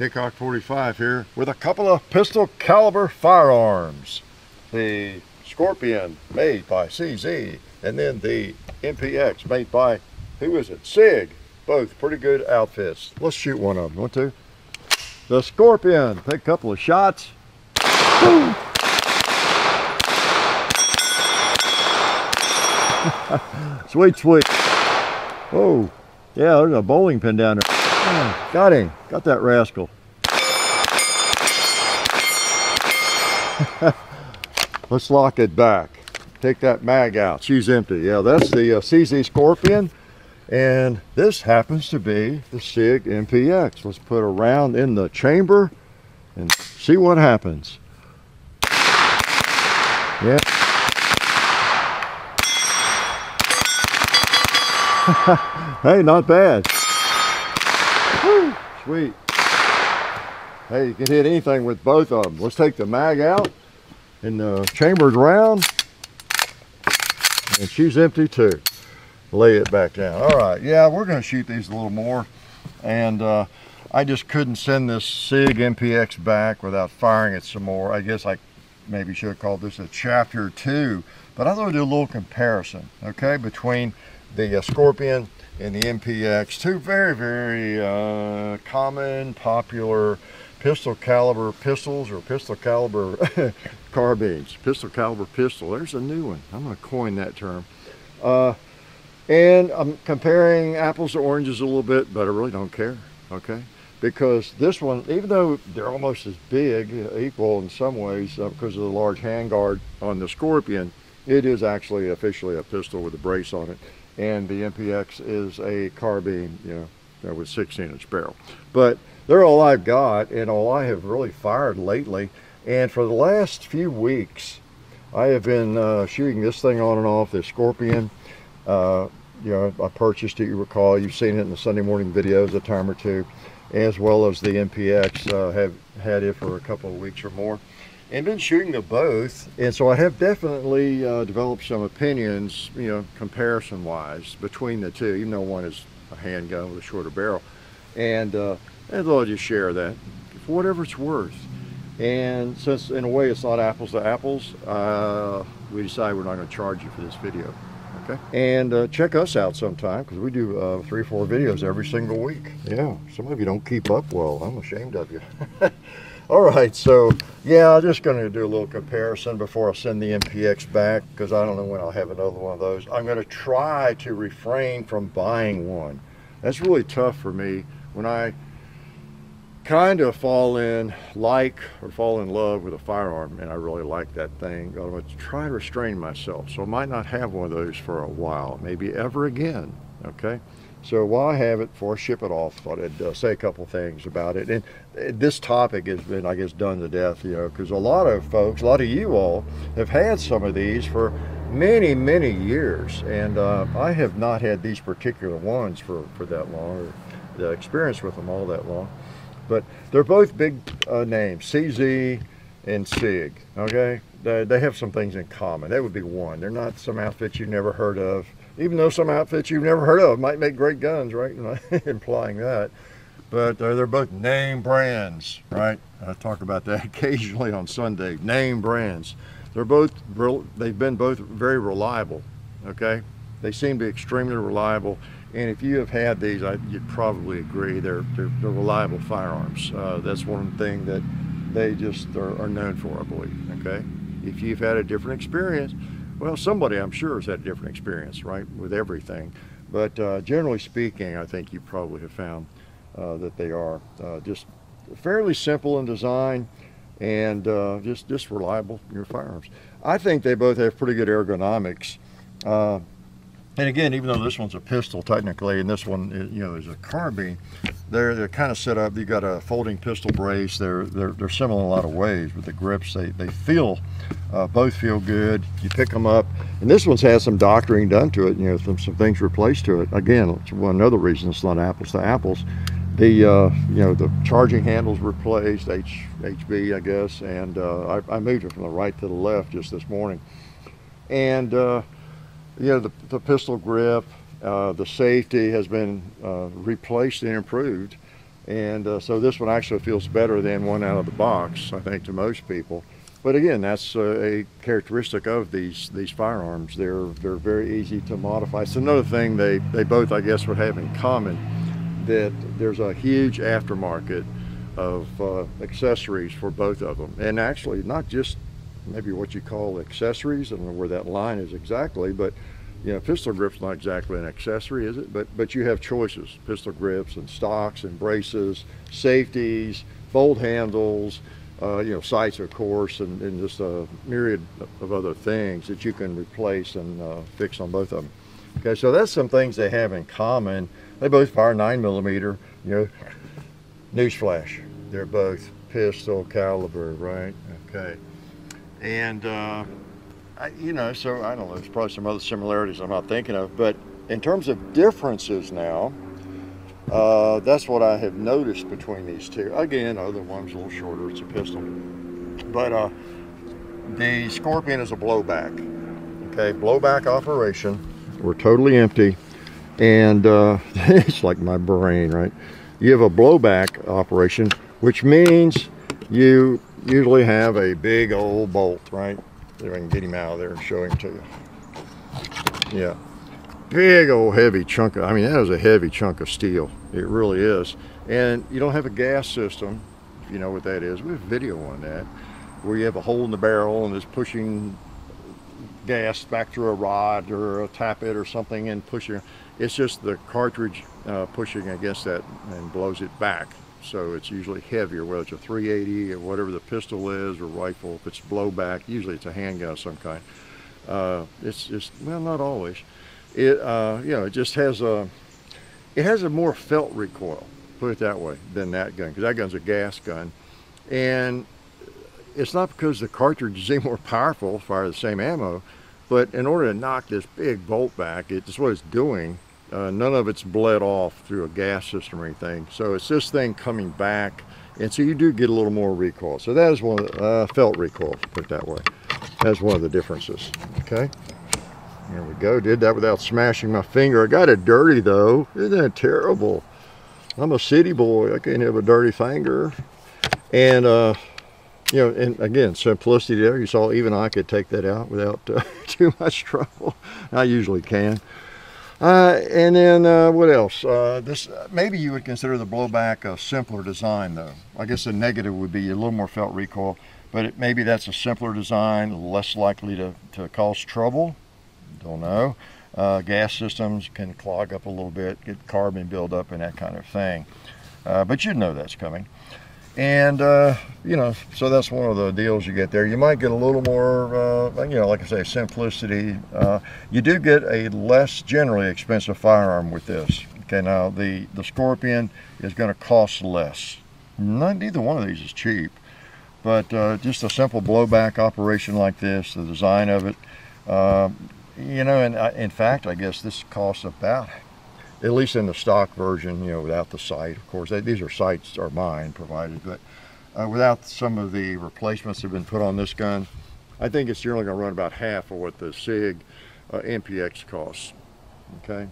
Hickok 45 here with a couple of pistol caliber firearms. The Scorpion made by CZ and then the MPX made by, who is it? SIG. Both pretty good outfits. Let's shoot one of them. Want to? The Scorpion. Take a couple of shots. Boom. sweet, sweet. Oh, yeah, there's a bowling pin down there. Got him. Got that rascal. Let's lock it back. Take that mag out. She's empty. Yeah, that's the uh, CZ Scorpion. And this happens to be the SIG MPX. Let's put a round in the chamber and see what happens. Yeah. hey, not bad. Sweet. Hey, you can hit anything with both of them. Let's take the mag out and the chamber's round. And she's empty too. Lay it back down. All right, yeah, we're gonna shoot these a little more. And uh, I just couldn't send this SIG MPX back without firing it some more. I guess I maybe should have called this a chapter two, but I thought I'd do a little comparison, okay, between the uh, Scorpion and the MPX, two very, very uh, common, popular pistol caliber pistols or pistol caliber carbines. Pistol caliber pistol, there's a new one. I'm gonna coin that term. Uh, and I'm comparing apples to oranges a little bit, but I really don't care, okay? Because this one, even though they're almost as big, equal in some ways uh, because of the large handguard on the Scorpion, it is actually officially a pistol with a brace on it and the MPX is a carbine, you know, with 16 inch barrel. But they're all I've got and all I have really fired lately. And for the last few weeks, I have been uh, shooting this thing on and off, this Scorpion. Uh, you know, I purchased it, you recall, you've seen it in the Sunday morning videos a time or two, as well as the MPX, uh, have had it for a couple of weeks or more and been shooting them both. And so I have definitely uh, developed some opinions you know comparison wise between the two even though one is a handgun with a shorter barrel. And uh, I thought I'd just share that for whatever it's worth. And since in a way it's not apples to apples uh, we decided we're not going to charge you for this video okay? And uh, check us out sometime because we do uh, three four videos every single week. Yeah some of you don't keep up well. I'm ashamed of you All right, so yeah, I'm just going to do a little comparison before I send the MPX back because I don't know when I'll have another one of those. I'm going to try to refrain from buying one. That's really tough for me when I kind of fall in like or fall in love with a firearm and I really like that thing. I'm going to try to restrain myself. So I might not have one of those for a while, maybe ever again, okay? So while I have it, before I ship it off, thought I'd uh, say a couple things about it. And uh, this topic has been, I guess, done to death, you know, because a lot of folks, a lot of you all, have had some of these for many, many years. And uh, I have not had these particular ones for, for that long, or the experience with them all that long. But they're both big uh, names, CZ and SIG, okay? They, they have some things in common. That would be one. They're not some outfits you've never heard of even though some outfits you've never heard of might make great guns, right? Implying that. But uh, they're both name brands, right? I talk about that occasionally on Sunday. Name brands. They're both, they've been both very reliable, okay? They seem to be extremely reliable. And if you have had these, I, you'd probably agree they're, they're, they're reliable firearms. Uh, that's one thing that they just are, are known for, I believe, okay? If you've had a different experience, well, somebody I'm sure has had a different experience, right, with everything. But uh, generally speaking, I think you probably have found uh, that they are uh, just fairly simple in design and uh, just, just reliable your firearms. I think they both have pretty good ergonomics. And again, even though this one's a pistol technically, and this one, you know, is a carbine, they're they're kind of set up. You got a folding pistol brace. They're they're they're similar in a lot of ways with the grips. They they feel uh, both feel good. You pick them up, and this one's had some doctoring done to it. You know, some some things replaced to it. Again, it's one another reason it's not apples to apples. The uh, you know the charging handles replaced, H HB I guess, and uh, I, I moved it from the right to the left just this morning, and uh, you know, the, the pistol grip, uh, the safety has been uh, replaced and improved. And uh, so this one actually feels better than one out of the box, I think, to most people. But again, that's uh, a characteristic of these these firearms. They're they're very easy to modify. It's another thing they, they both, I guess, would have in common that there's a huge aftermarket of uh, accessories for both of them. And actually, not just maybe what you call accessories. I don't know where that line is exactly, but you know, pistol grip's not exactly an accessory, is it? But but you have choices: pistol grips and stocks and braces, safeties, bolt handles, uh, you know, sights, of course, and, and, just a myriad of other things that you can replace and uh, fix on both of them. Okay, so that's some things they have in common. They both fire nine millimeter. You know, newsflash, they're both pistol caliber, right? Okay, and. Uh, I, you know, so I don't know, there's probably some other similarities I'm not thinking of, but in terms of differences now, uh, that's what I have noticed between these two. Again, other one's a little shorter, it's a pistol. But uh, the Scorpion is a blowback, okay, blowback operation. We're totally empty, and uh, it's like my brain, right? You have a blowback operation, which means you usually have a big old bolt, right? If I can get him out of there and show him to you. Yeah. Big old heavy chunk of, I mean, that is a heavy chunk of steel. It really is. And you don't have a gas system, if you know what that is. We have video on that, where you have a hole in the barrel and it's pushing gas back through a rod or a tappet or something and pushing. It's just the cartridge uh, pushing against that and blows it back so it's usually heavier, whether it's a 380 or whatever the pistol is or rifle. If it's blowback, usually it's a handgun of some kind. Uh, it's just well, not always. It uh, you know it just has a it has a more felt recoil, put it that way, than that gun because that gun's a gas gun, and it's not because the cartridge is any more powerful, fire the same ammo, but in order to knock this big bolt back, it's what it's doing uh, none of it's bled off through a gas system or anything. So it's this thing coming back. And so you do get a little more recoil. So that is one of the, uh, felt recoil, put it that way. That's one of the differences, okay? There we go, did that without smashing my finger. I got it dirty though, isn't that terrible? I'm a city boy, I can't have a dirty finger. And, uh, you know, and again, simplicity there. You saw even I could take that out without uh, too much trouble. I usually can. Uh, and then uh, what else? Uh, this maybe you would consider the blowback a simpler design, though. I guess the negative would be a little more felt recoil, but it, maybe that's a simpler design, less likely to, to cause trouble. Don't know. Uh, gas systems can clog up a little bit, get carbon buildup, and that kind of thing. Uh, but you'd know that's coming and uh, you know so that's one of the deals you get there. You might get a little more uh, you know like i say simplicity. Uh, you do get a less generally expensive firearm with this. Okay now the the scorpion is going to cost less. Not neither one of these is cheap but uh, just a simple blowback operation like this the design of it. Uh, you know and uh, in fact i guess this costs about at least in the stock version, you know, without the sight, of course. They, these are sights are mine provided, but uh, without some of the replacements that have been put on this gun, I think it's generally going to run about half of what the SIG uh, MPX costs. Okay.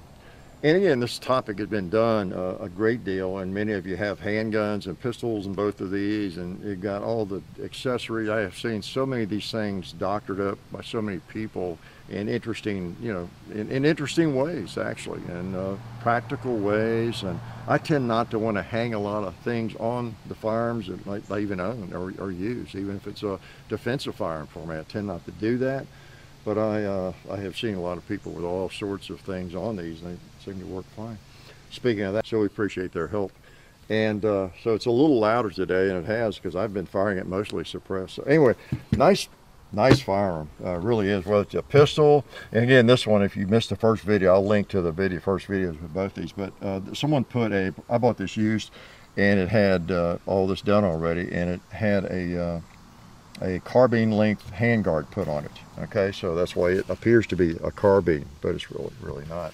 And again, this topic has been done uh, a great deal, and many of you have handguns and pistols and both of these, and you've got all the accessories. I have seen so many of these things doctored up by so many people in interesting, you know, in, in interesting ways, actually, in uh, practical ways. And I tend not to want to hang a lot of things on the firearms that they even own or, or use, even if it's a defensive firearm for me. I tend not to do that. But I, uh, I have seen a lot of people with all sorts of things on these, and they seem to work fine. Speaking of that, so we appreciate their help. And uh, so it's a little louder today, and it has because I've been firing it mostly suppressed. So anyway, nice, nice firearm. Uh, really is. Well, it's a pistol. And again, this one, if you missed the first video, I'll link to the video, first videos with both these. But uh, someone put a, I bought this used, and it had uh, all this done already, and it had a uh, a carbine length handguard put on it. Okay, so that's why it appears to be a carbine, but it's really, really not.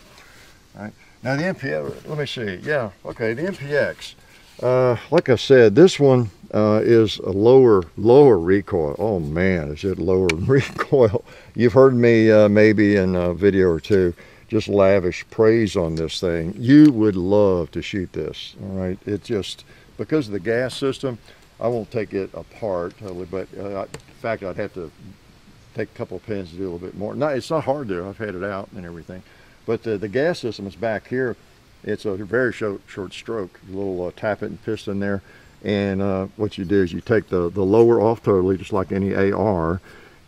All right. Now the MPX, let me see. Yeah, okay, the MPX. Uh, like I said, this one uh, is a lower, lower recoil. Oh man, is it lower recoil? You've heard me uh, maybe in a video or two just lavish praise on this thing. You would love to shoot this, all right? It just, because of the gas system, I won't take it apart totally, but uh, in fact, I'd have to take a couple of pins to do a little bit more. No, it's not hard to. I've had it out and everything, but the, the gas system is back here. It's a very short, short stroke, a little uh, tappet piston there. And uh, what you do is you take the, the lower off totally, just like any AR,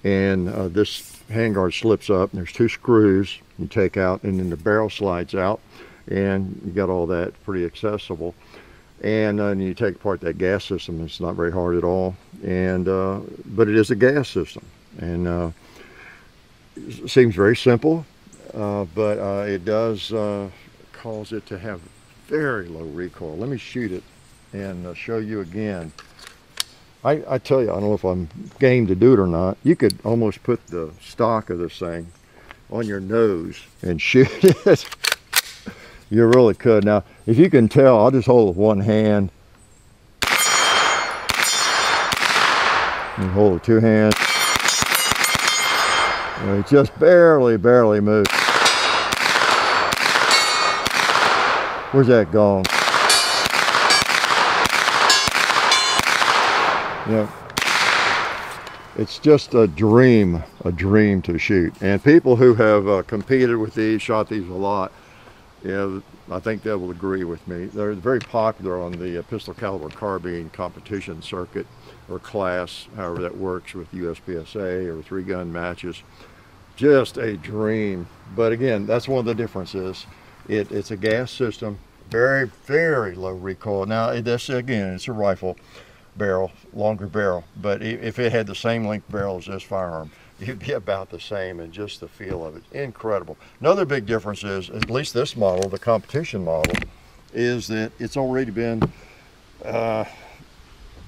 and uh, this handguard slips up, there's two screws you take out, and then the barrel slides out, and you got all that pretty accessible. And, uh, you take apart that gas system. It's not very hard at all, and uh, but it is a gas system, and uh, it seems very simple, uh, but it does cause it to have very low recoil. Let me shoot it and uh, show you again. I, I tell you, I don't know if I'm game to do it or not. You could almost put the stock of this thing on your nose and shoot it. you really could. Now, if you can tell, I'll just hold with one hand. And hold with two hands. And it just barely, barely moves. Where's that gone? Yeah. It's just a dream, a dream to shoot. And people who have uh, competed with these, shot these a lot, yeah, I think they will agree with me. They're very popular on the uh, pistol caliber carbine competition circuit or class, however that works with USPSA or three gun matches. Just a dream. But again, that's one of the differences. It, it's a gas system, very, very low recoil. Now, this again, it's a rifle barrel, longer barrel, but if it had the same length barrel as this firearm, it'd be about the same and just the feel of it, incredible. Another big difference is, at least this model, the competition model, is that it's already been uh,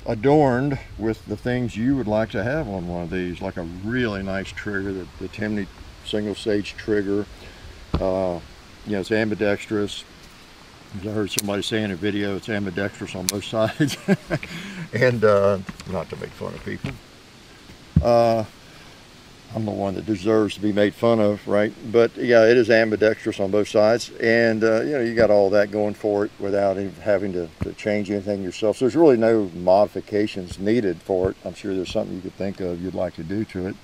adorned with the things you would like to have on one of these, like a really nice trigger, the, the Timney single stage trigger, uh, you know, it's ambidextrous. As I heard somebody say in a video, it's ambidextrous on both sides. and uh, not to make fun of people. Uh, I'm the one that deserves to be made fun of, right? But yeah, it is ambidextrous on both sides, and uh, you know you got all that going for it without having to, to, change anything yourself. So there's really no modifications needed for it. I'm sure there's something you could think of you'd like to do to it.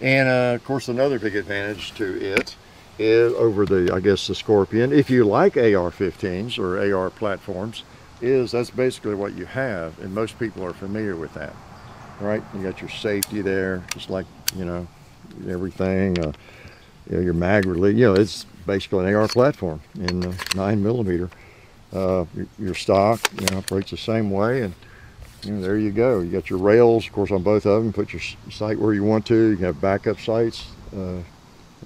And uh, of course, another big advantage to it is over the, I guess, the Scorpion. If you like AR-15s or AR platforms, is that's basically what you have and most people are familiar with that right you got your safety there just like you know everything uh, you know, your mag release you know it's basically an AR platform in uh, nine millimeter uh, your, your, stock you know operates the same way and you know, there you go you got your rails of course on both of them put your sight where you want to you can have backup sights uh,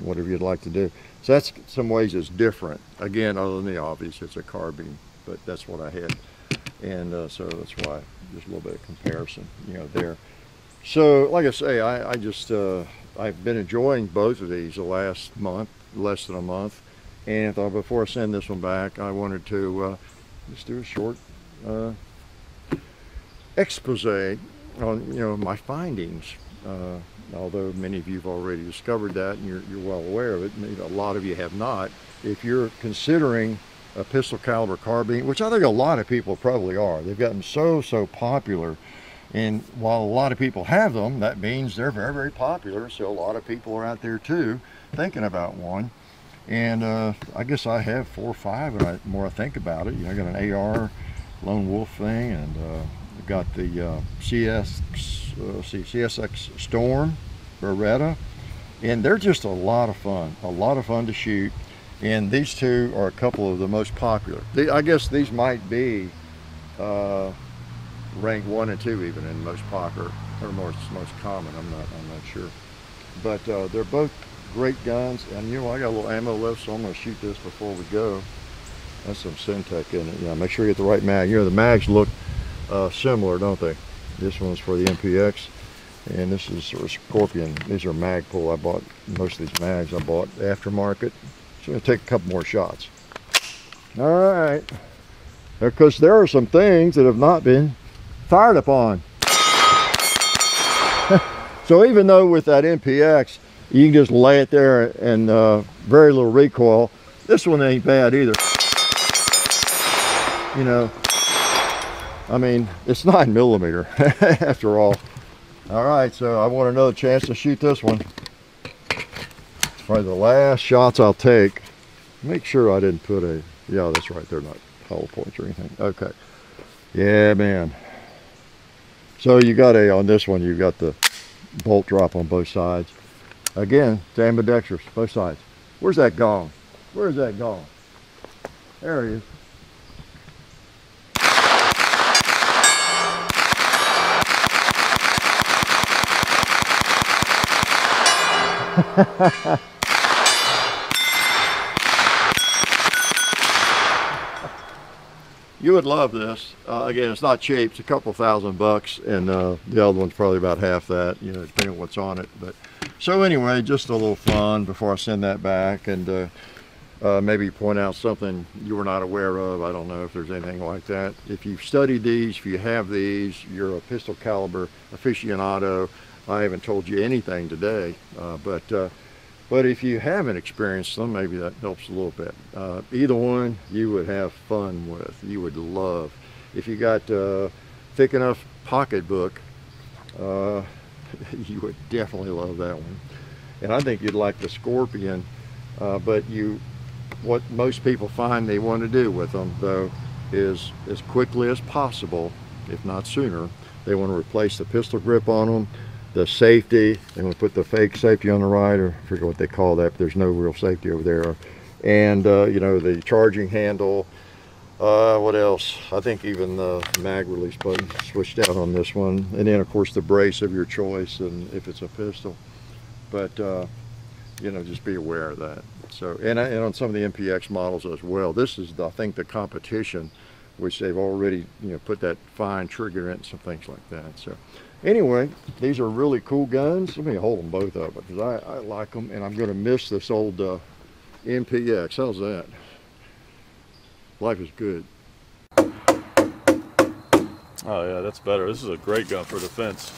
whatever you'd like to do so that's some ways it's different again other than the obvious it's a carbine but that's what I had. And uh, so that's why just a little bit of comparison, you know, there. So like I say, I, I just, uh, I've been enjoying both of these the last month, less than a month. And I before I send this one back, I wanted to uh, just do a short uh, expose on, you know, my findings. Although many of you have already discovered that and you're, you're well aware of it, a lot of you have not. If you're considering a pistol caliber carbine, which I think a lot of people probably are. They've gotten so, so popular. And while a lot of people have them, that means they're very, very popular. So a lot of people are out there too thinking about one. And uh, I guess I have four or five, and I, the more I think about it, you know, I got an AR Lone Wolf thing, and uh, I've got the uh, uh, CX4 Storm Beretta, and they're just a lot of fun, a lot of fun to shoot and these two are a couple of the most popular. I guess these might be uh, ranked one and two even in most popular or most most common. I'm not I'm not sure, but uh, they're both great guns. And you know I got a little ammo left, so I'm to shoot this before we go. That's some Syntech in it. Yeah, make sure you get the right mag. You know the mags look uh, similar, don't they? This one's for the MPX. And this is of Scorpion. These are Magpul. I bought most of these mags. I bought aftermarket so I'm to take a couple more shots. All right. Because there are some things that have not been fired upon. so even though with that MPX, You can just lay it there and uh, very little recoil. This one ain't bad either. You know, I mean, it's nine millimeter after all. All right, so I want another chance to shoot this one. It's probably the last shots I'll take. Make sure I didn't put a, yeah, that's right, they're not hollow points or anything. Okay. Yeah, man. So you got a, on this one, you got the bolt drop on both sides. Again, ambidextrous, both sides. Where's that gong? Where's that gong? There he is. You would love this. Uh, again, it's not cheap. It's a couple thousand bucks, and uh, the other one's probably about half that, you know, depending on what's on it. But so anyway, just a little fun before I send that back, and uh, uh, maybe point out something you were not aware of. I don't know if there's anything like that. If you've studied these, if you have these, you're a pistol caliber aficionado. I haven't told you anything today, uh, but uh, but if you haven't experienced them, maybe that helps a little bit. Uh, either one you would have fun with, you would love. If you got uh, thick enough pocketbook, uh, you would definitely love that one. And I think you'd like the Scorpion, uh, but you, what most people find they want to do with them though, is as quickly as possible, if not sooner, they want to replace the pistol grip on them, the safety and we put the fake safety on the right or I forget what they call that but there's no real safety over there. And uh, you know the charging handle uh, what else? I think even the mag release button switched out on this one. And then of course the brace of your choice and if it's a pistol. But uh, you know just be aware of that. So and, and on some of the MPX models as well this is the, I think the competition which they've already you know put that fine trigger in some things like that. So anyway these are really cool guns. Let me hold them both up because I, I like them and I'm going to miss this old uh, MPX how's that? Life is good. Oh yeah that's better. This is a great gun for defense.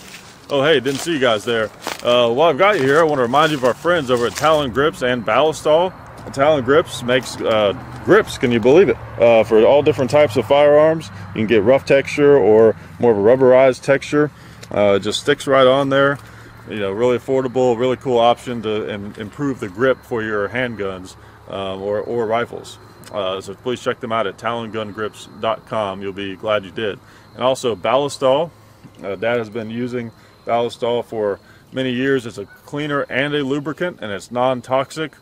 Oh hey didn't see you guys there. Uh, while I've got you here I want to remind you of our friends over at Talon Grips and Ballistol Talon Grips makes uh, grips, can you believe it, uh, for all different types of firearms. You can get rough texture or more of a rubberized texture. Uh, just sticks right on there. You know, really affordable, really cool option to improve the grip for your handguns um, or, or rifles. Uh, so please check them out at talongungrips.com. You'll be glad you did. And also Ballistol. Uh, Dad has been using Ballistol for many years. It's a cleaner and a lubricant, and it's non-toxic.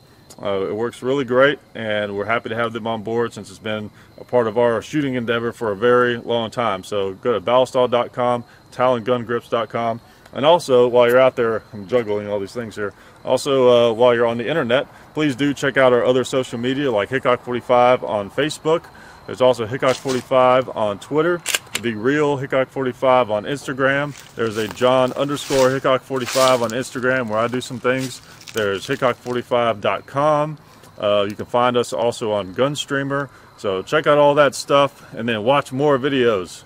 Uh, it works really great, and we're happy to have them on board since it's been a part of our shooting endeavor for a very long time. So go to ballistol.com, talongungrips.com, and also while you're out there, I'm juggling all these things here. Also, uh, while you're on the internet, please do check out our other social media like Hickok45 on Facebook. There's also Hickok45 on Twitter, The Real Hickok45 on Instagram. There's a John underscore Hickok45 on Instagram where I do some things. There's hickok45.com. Uh, you can find us also on Gunstreamer. So check out all that stuff and then watch more videos.